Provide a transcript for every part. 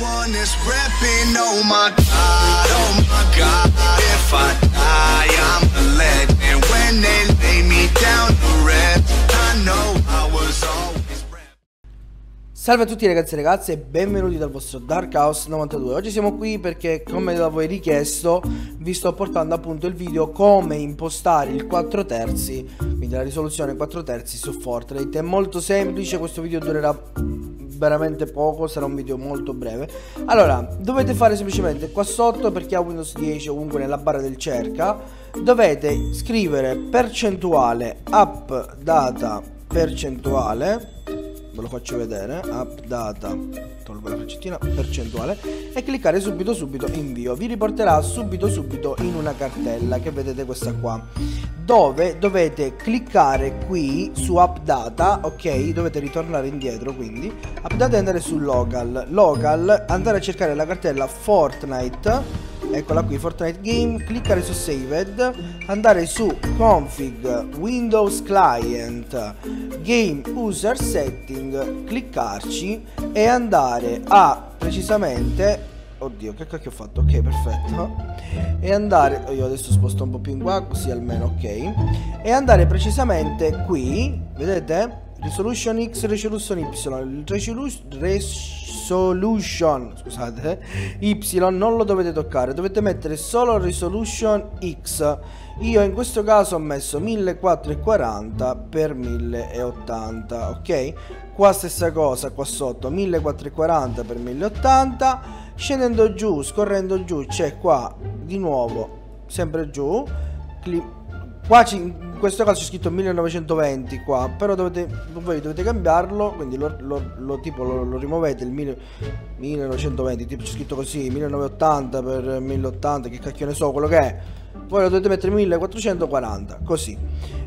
Oh oh. Salve a tutti ragazzi e ragazze e benvenuti dal vostro Dark House 92 Oggi siamo qui perché come da voi richiesto vi sto portando appunto il video come impostare il 4 terzi Quindi la risoluzione 4 terzi su Fortnite. È molto semplice, questo video durerà veramente poco, sarà un video molto breve. Allora, dovete fare semplicemente qua sotto per chi ha Windows 10 o comunque nella barra del cerca Dovete scrivere percentuale up data percentuale ve lo faccio vedere app data la freccettina percentuale e cliccare subito subito invio vi riporterà subito subito in una cartella che vedete questa qua dove dovete cliccare qui su app data ok? Dovete ritornare indietro quindi. App data e andare su local. Local andare a cercare la cartella fortnite. Eccola qui Fortnite Game. Cliccare su Saved andare su config Windows Client Game User Setting. Cliccarci e andare a precisamente oddio che cacchio ho fatto? Ok perfetto. E andare io adesso sposto un po' più in qua così almeno ok. E andare precisamente qui vedete? Resolution X, Resolution Y, Resolution, scusate, Y non lo dovete toccare, dovete mettere solo Resolution X. Io in questo caso ho messo 1440 x 1080, ok? Qua stessa cosa, qua sotto 1440 x 1080, scendendo giù, scorrendo giù, c'è qua di nuovo, sempre giù, Qua in questo caso c'è scritto 1920 qua, però dovete, voi dovete cambiarlo, quindi lo, lo, lo tipo lo, rimuovete il 1920, tipo c'è scritto così, 1980 per 1080, che cacchio ne so, quello che è. Poi lo dovete mettere 1440, così.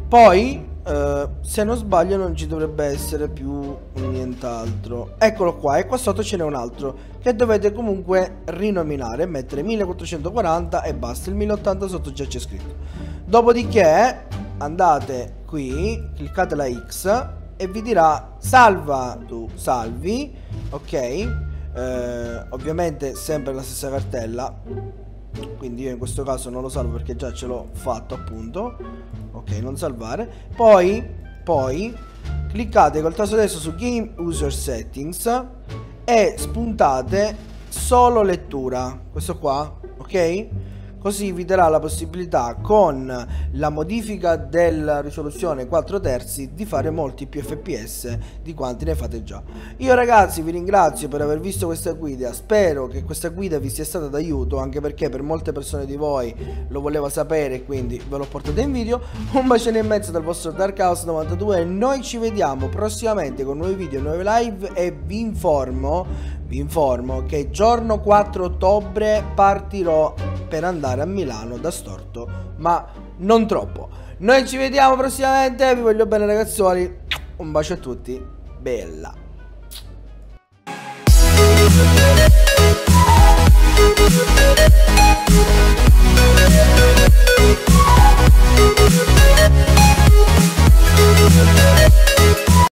Poi, eh, se non sbaglio, non ci dovrebbe essere più nient'altro. Eccolo qua, e qua sotto ce n'è un altro, che dovete comunque rinominare, mettere 1440 e basta, il 1080 sotto già c'è scritto. Dopodiché andate qui, cliccate la X e vi dirà salva tu salvi, ok? Eh, ovviamente sempre la stessa cartella, quindi io in questo caso non lo salvo perché già ce l'ho fatto appunto, ok non salvare, poi, poi cliccate col tasto destro su Game User Settings e spuntate solo lettura, questo qua, ok? Così vi darà la possibilità con la modifica della risoluzione 4 terzi di fare molti più fps di quanti ne fate già. Io ragazzi vi ringrazio per aver visto questa guida, spero che questa guida vi sia stata d'aiuto anche perché per molte persone di voi lo voleva sapere quindi ve l'ho portato in video. Un bacione in mezzo dal vostro Dark House 92 e noi ci vediamo prossimamente con nuovi video, nuove live e vi informo vi informo che giorno 4 ottobre partirò per andare a Milano da storto, ma non troppo. Noi ci vediamo prossimamente, vi voglio bene ragazzuoli, un bacio a tutti, bella! We'll be right back.